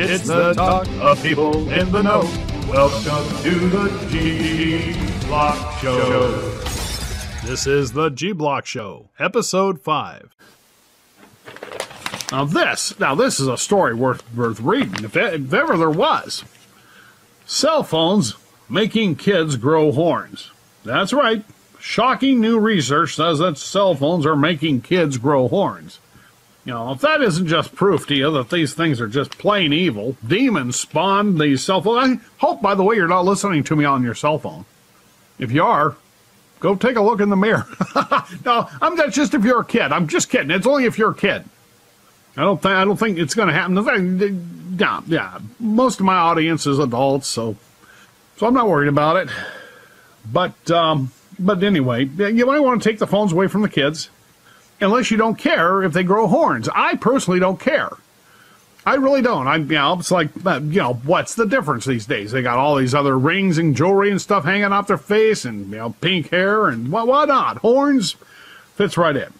It's the talk of people in the know. Welcome to the G Block Show. This is the G Block Show, episode five. Now this, now this is a story worth worth reading, if, if ever there was. Cell phones making kids grow horns. That's right. Shocking new research says that cell phones are making kids grow horns. You know, if that isn't just proof to you that these things are just plain evil, demons spawned these cell phones. I hope, by the way, you're not listening to me on your cell phone. If you are, go take a look in the mirror. no, I'm that's just if you're a kid. I'm just kidding. It's only if you're a kid. I don't think I don't think it's going to happen. Yeah, yeah. Most of my audience is adults, so so I'm not worried about it. But um, but anyway, you might want to take the phones away from the kids, unless you don't care if they grow horns. I personally don't care. I really don't. I'm, you know it's like uh, you know what's the difference these days? They got all these other rings and jewelry and stuff hanging off their face, and you know pink hair and what why not horns fits right in.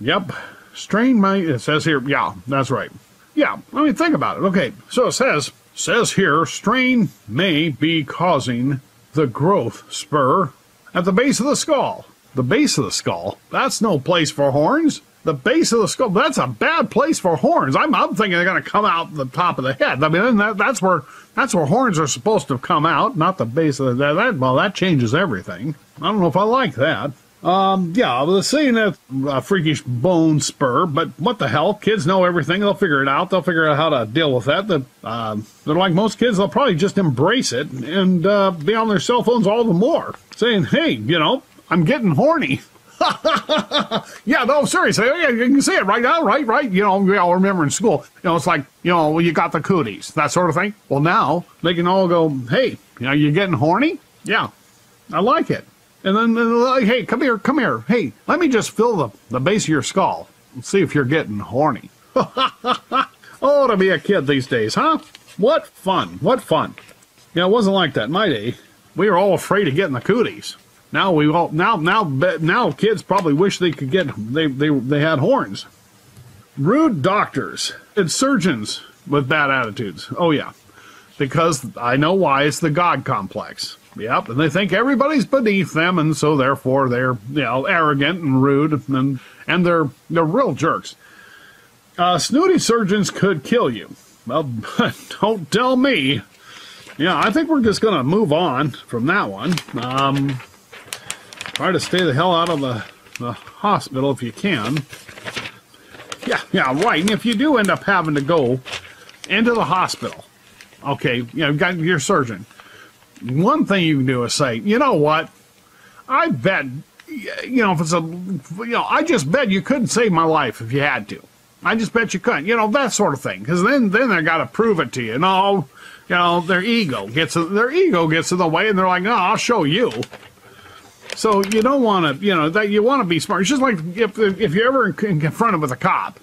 Yep. Strain may, it says here, yeah, that's right. Yeah, I mean, think about it. Okay, so it says, says here, strain may be causing the growth spur at the base of the skull. The base of the skull? That's no place for horns. The base of the skull, that's a bad place for horns. I'm, I'm thinking they're going to come out the top of the head. I mean, that, that's where that's where horns are supposed to come out, not the base of the, that. Well, that changes everything. I don't know if I like that. Um, yeah, the saying that a freakish bone spur, but what the hell? Kids know everything. They'll figure it out. They'll figure out how to deal with that. The, uh, they're like most kids. They'll probably just embrace it and uh, be on their cell phones all the more, saying, "Hey, you know, I'm getting horny." yeah, no, seriously. Yeah, you can see it right now, right? Right. You know, we all remember in school. You know, it's like you know, well, you got the cooties, that sort of thing. Well, now they can all go, "Hey, you know, you're getting horny?" Yeah, I like it. And then, like, hey, come here, come here. Hey, let me just fill the, the base of your skull and see if you're getting horny. oh, to be a kid these days, huh? What fun. What fun. Yeah, it wasn't like that in my day. We were all afraid of getting the cooties. Now we all now now now kids probably wish they could get they they they had horns. Rude doctors and surgeons with bad attitudes. Oh yeah. Because I know why it's the God complex. Yep, and they think everybody's beneath them, and so therefore they're you know arrogant and rude, and and they're they're real jerks. Uh, snooty surgeons could kill you. Well, don't tell me. Yeah, I think we're just gonna move on from that one. Um, try to stay the hell out of the, the hospital if you can. Yeah, yeah, right. And if you do end up having to go into the hospital, okay, you know, got your surgeon one thing you can do is say, you know what? I bet, you know, if it's a, you know, I just bet you couldn't save my life if you had to. I just bet you couldn't, you know, that sort of thing. Because then, then they got to prove it to you. No, you know, their ego gets their ego gets in the way, and they're like, no, I'll show you. So you don't want to, you know, that you want to be smart. It's just like if if you're ever confronted with a cop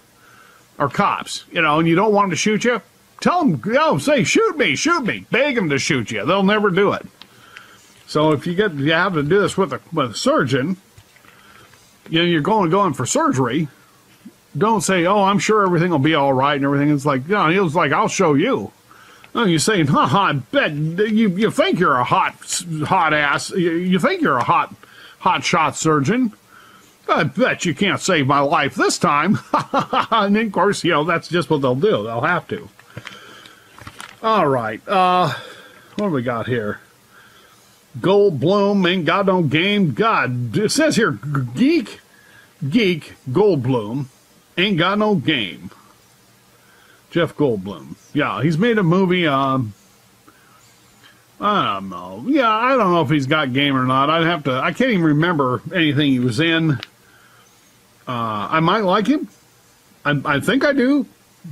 or cops, you know, and you don't want them to shoot you, Tell them, yo, say, shoot me, shoot me. Beg them to shoot you. They'll never do it. So if you get you have to do this with a, with a surgeon, you know, you're going going for surgery. Don't say, "Oh, I'm sure everything will be all right" and everything. It's like, you know, he was like, "I'll show you." No, you say, "Huh, I bet you you think you're a hot hot ass. You, you think you're a hot hot shot surgeon." I bet you can't save my life this time. and of course, you know, that's just what they'll do. They'll have to. All right. Uh, what do we got here? Goldblum ain't got no game. God, it says here, geek, geek Goldblum ain't got no game. Jeff Goldblum. Yeah, he's made a movie. Um, I don't know. Yeah, I don't know if he's got game or not. I'd have to. I can't even remember anything he was in. Uh, I might like him. I, I think I do.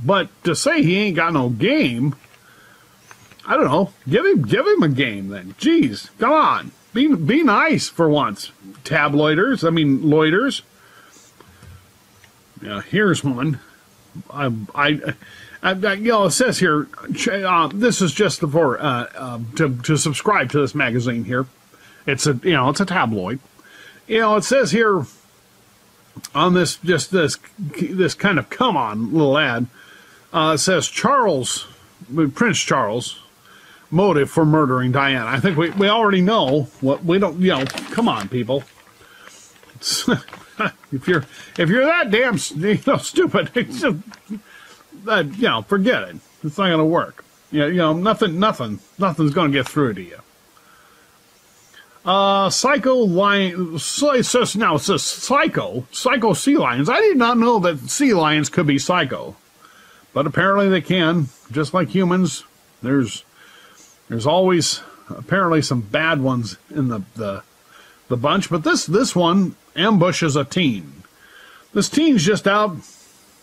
But to say he ain't got no game, I don't know. Give him give him a game then. Jeez, come on. Be be nice for once. Tabloiders, I mean loiters. Yeah, here's one. I, I, I, you know, it says here. Uh, this is just for uh, uh, to to subscribe to this magazine here. It's a you know it's a tabloid. You know, it says here on this just this this kind of come on little ad. Uh, it says Charles Prince Charles motive for murdering Diana. I think we, we already know what we don't. You know, come on, people. if you're if you're that damn you know, stupid, uh, you know, forget it. It's not going to work. You know, you know, nothing, nothing, nothing's going to get through to you. Uh, psycho lion. Says now it says psycho, psycho sea lions. I did not know that sea lions could be psycho, but apparently they can. Just like humans, there's there's always apparently some bad ones in the the the bunch. But this this one ambushes a teen. This teen's just out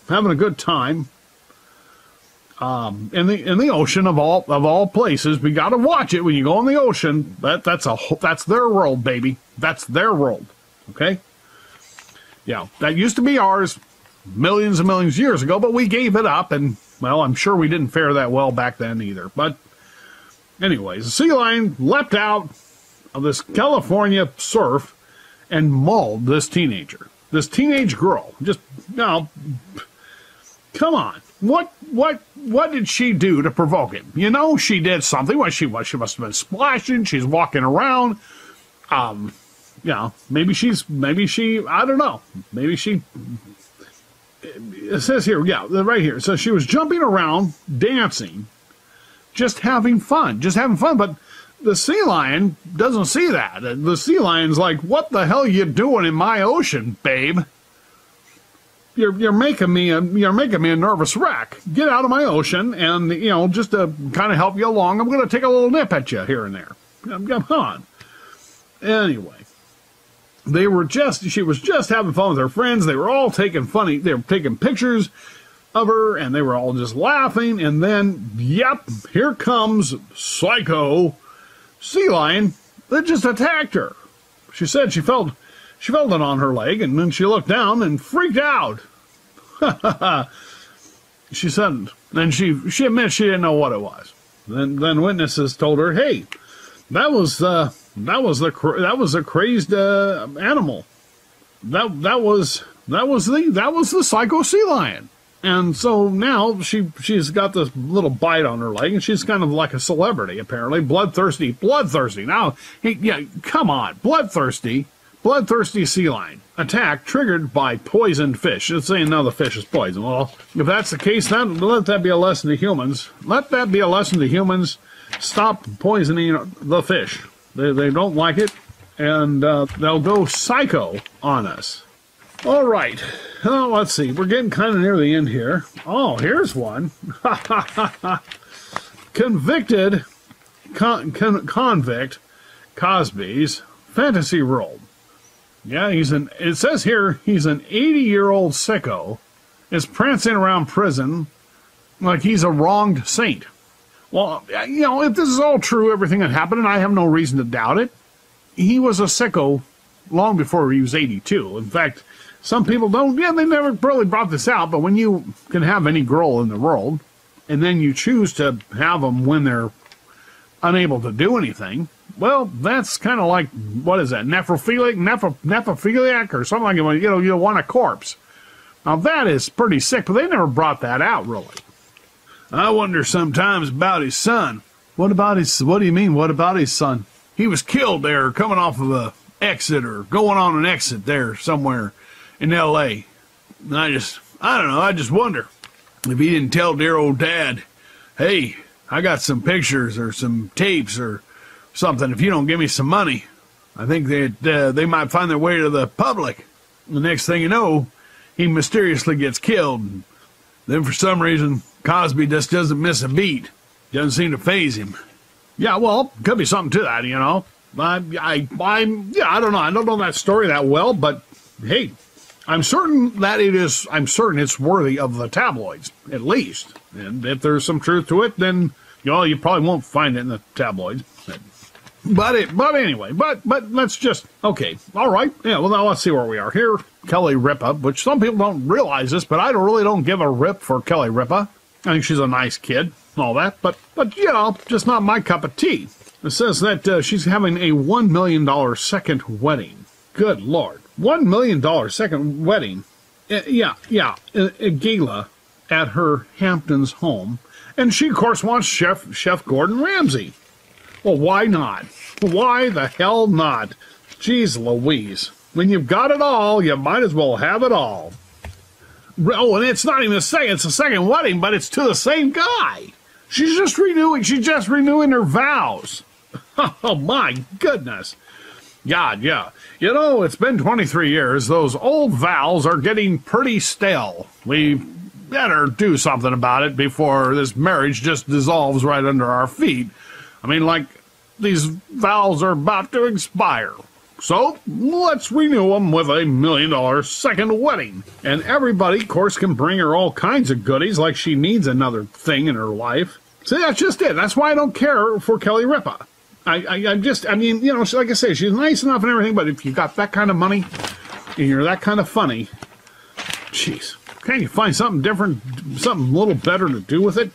having a good time um, in the in the ocean of all of all places. We got to watch it when you go in the ocean. That that's a that's their world, baby. That's their world. Okay. Yeah, that used to be ours millions and millions of years ago, but we gave it up, and well, I'm sure we didn't fare that well back then either. But anyways, the sea lion leapt out of this California surf and mauled this teenager, this teenage girl. Just now, come on what what what did she do to provoke him? You know, she did something. What she was, she must have been splashing. She's walking around. Um, you know, maybe she's maybe she I don't know. Maybe she. It says here, yeah, right here. So she was jumping around, dancing, just having fun, just having fun. But the sea lion doesn't see that. The sea lion's like, "What the hell you doing in my ocean, babe?" You're you're making me a you're making me a nervous wreck. Get out of my ocean, and you know just to kind of help you along, I'm going to take a little nip at you here and there. Come on. Anyway, they were just she was just having fun with her friends. They were all taking funny. They were taking pictures of her, and they were all just laughing. And then, yep, here comes Psycho Sea Lion that just attacked her. She said she felt she felt it on her leg, and then she looked down and freaked out. she said, and she she admits she didn't know what it was. Then then witnesses told her, "Hey, that was uh, that was the that was a crazed uh, animal. That that was that was the that was the psycho sea lion." And so now she she's got this little bite on her leg, and she's kind of like a celebrity apparently, bloodthirsty, bloodthirsty. Now, he, yeah, come on, bloodthirsty Bloodthirsty sea lion. Attack triggered by poisoned fish. It's saying now the fish is poisoned. Well, if that's the case, then let that be a lesson to humans. Let that be a lesson to humans. Stop poisoning the fish. They, they don't like it, and uh, they'll go psycho on us. All right. Oh, let's see. We're getting kind of near the end here. Oh, here's one. Convicted con- con- convict Cosby's fantasy world. Yeah, he's an. It says here he's an 80 year old sicko, is prancing around prison like he's a wronged saint. Well, you know, if this is all true, everything that happened, and I have no reason to doubt it, he was a sicko long before he was 82. In fact, some people don't. Yeah, they never really brought this out, but when you can have any girl in the world, and then you choose to have them when they're unable to do anything, well, that's kind of like what is that? Nephrophilic, neph- nephrophiliac, or something like that. You know, you want a corpse. Now that is pretty sick, but they never brought that out really. I wonder sometimes about his son. What about his? What do you mean? What about his son? He was killed there, coming off of a exit or going on an exit there somewhere in L.A. And I just, I don't know. I just wonder if he didn't tell dear old dad, "Hey, I got some pictures or some tapes or." Something if you don't give me some money. I think that uh, they might find their way to the public. The next thing you know, he mysteriously gets killed. Then for some reason, Cosby just doesn't miss a beat. Doesn't seem to phase him. Yeah, well, could be something to that, you know. I, I, I'm, yeah, I don't know. I don't know that story that well, but hey, I'm certain that it is. I'm certain it's worthy of the tabloids, at least. And if there's some truth to it, then you know you probably won't find it in the tabloids. But it, but anyway, but but let's just okay, all right, yeah. Well, now let's see where we are here. Kelly Ripa, which some people don't realize this, but I really don't give a rip for Kelly Ripa. I think she's a nice kid, and all that, but but you know, just not my cup of tea. It says that uh, she's having a one million dollar second wedding. Good lord, one million dollar second wedding. Uh, yeah, yeah, a, a gala at her Hamptons home, and she, of course, wants Chef Chef Gordon Ramsay. Well, why not? Why the hell not? Jeez Louise. When you've got it all, you might as well have it all. Oh, and it's not even a second, it's a second wedding, but it's to the same guy. She's just renewing, she's just renewing her vows. Oh my goodness. God, yeah. You know, it's been 23 years. Those old vows are getting pretty stale. We better do something about it before this marriage just dissolves right under our feet. I mean, like, these vows are about to expire. So let's renew them with a million dollar second wedding. And everybody, of course, can bring her all kinds of goodies like she needs another thing in her life. See, that's just it. That's why I don't care for Kelly Ripa. I, I, I just, I mean, you know, like I say, she's nice enough and everything, but if you've got that kind of money and you're that kind of funny, jeez, can't you find something different, something a little better to do with it?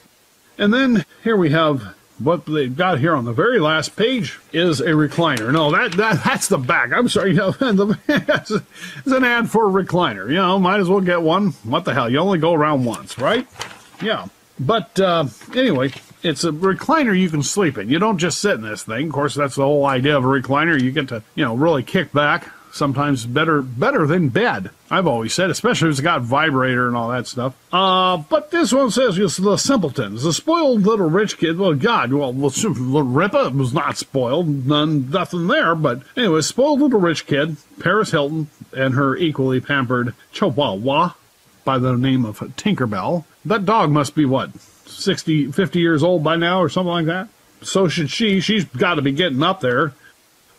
And then here we have what they've got here on the very last page is a recliner. No, that, that that's the back. I'm sorry, you know, it's an ad for a recliner. You know, might as well get one. What the hell? You only go around once, right? Yeah. But uh, anyway, it's a recliner you can sleep in. You don't just sit in this thing. Of course, that's the whole idea of a recliner. You get to, you know, really kick back. Sometimes better better than bed. I've always said, especially if it's got vibrator and all that stuff. Uh, but this one says it's the simpletons, the spoiled little rich kid. Well, God, well, well Ripa was not spoiled, none, nothing there. But anyway, spoiled little rich kid, Paris Hilton, and her equally pampered Chihuahua by the name of Tinkerbell. That dog must be what 60, 50 years old by now or something like that. So should she. She's got to be getting up there.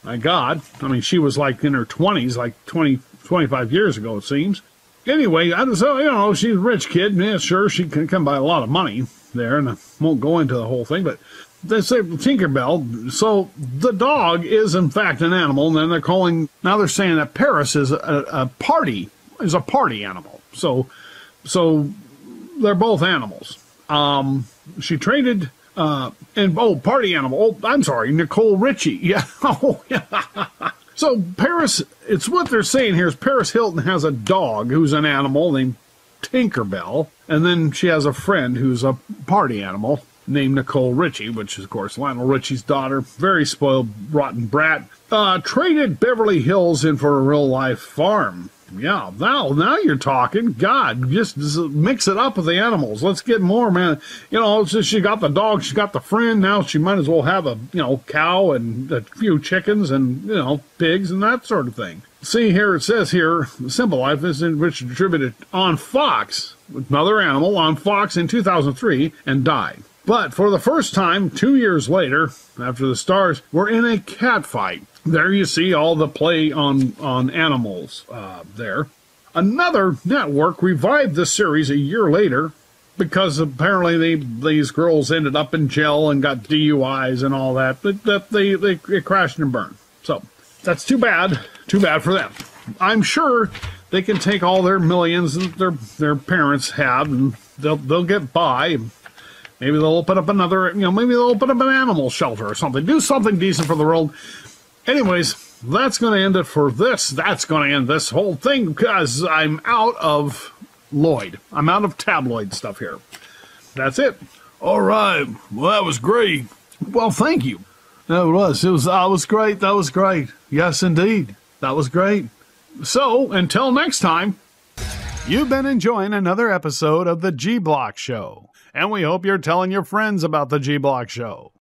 My God. I mean, she was like in her 20s, like 20, 25 years ago, it seems. Anyway, I so, you know, she's a rich kid. Yeah, sure, she can come by a lot of money there, and I won't go into the whole thing, but they say Tinkerbell. So the dog is, in fact, an animal, and then they're calling, now they're saying that Paris is a, a party, is a party animal. So, so they're both animals. Um, she traded uh, and oh, party animal. Oh, I'm sorry, Nicole Richie. Yeah. Oh, yeah. so Paris, it's what they're saying here is Paris Hilton has a dog who's an animal named Tinkerbell, and then she has a friend who's a party animal named Nicole Richie, which is of course Lionel Richie's daughter. Very spoiled, rotten brat. Uh, traded Beverly Hills in for a real life farm. Yeah, now now you're talking. God, just, just, mix it up with the animals. Let's get more, man. You know, she got the dog, she got the friend. Now she might as well have a you know cow and a few chickens and you know pigs and that sort of thing. See here, it says here, Simple Life is in which distributed on Fox, another animal on Fox in 2003 and died. But for the first time, two years later, after the stars were in a cat fight, there you see all the play on on animals uh, there. Another network revived the series a year later because apparently they, these girls ended up in jail and got DUIs and all that. But that they, they it crashed and burned. So that's too bad. Too bad for them. I'm sure they can take all their millions that their their parents have and they'll they'll get by. Maybe they'll open up another, you know, maybe they'll open up an animal shelter or something. Do something decent for the world. Anyways, that's going to end it for this. That's going to end this whole thing because I'm out of Lloyd. I'm out of tabloid stuff here. That's it. All right. Well, that was great. Well, thank you. That was. It was. That was great. That was great. Yes, indeed. That was great. So, until next time, you've been enjoying another episode of The G Block Show, and we hope you're telling your friends about The G Block Show.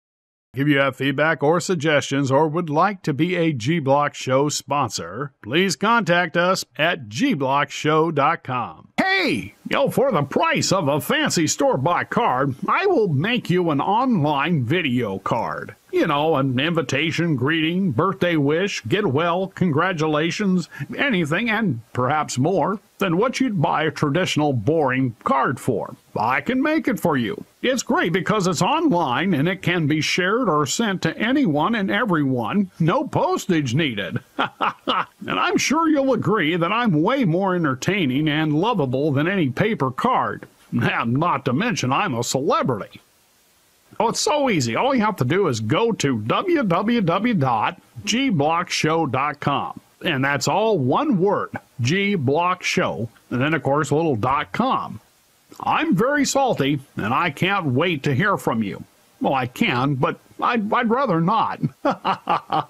If you have feedback or suggestions or would like to be a G Block Show sponsor, please contact us at gblockshow.com. Hey, yo, for the price of a fancy store bought card, I will make you an online video card. You know, an invitation, greeting, birthday wish, get well, congratulations, anything, and perhaps more than what you'd buy a traditional boring card for. I can make it for you. It's great because it's online and it can be shared or sent to anyone and everyone. No postage needed. and I'm sure you'll agree that I'm way more entertaining and lovable than any paper card. And not to mention, I'm a celebrity. Oh, it's so easy. All you have to do is go to www.gblockshow.com. And that's all one word, G Block Show. And then, of course, little dot com. I'm Very Sulty, and I can't wait to hear from you. Well, I can, but I'd, I'd rather not.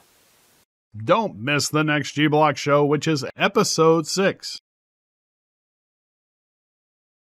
Don't miss the next G Block show, which is episode 6.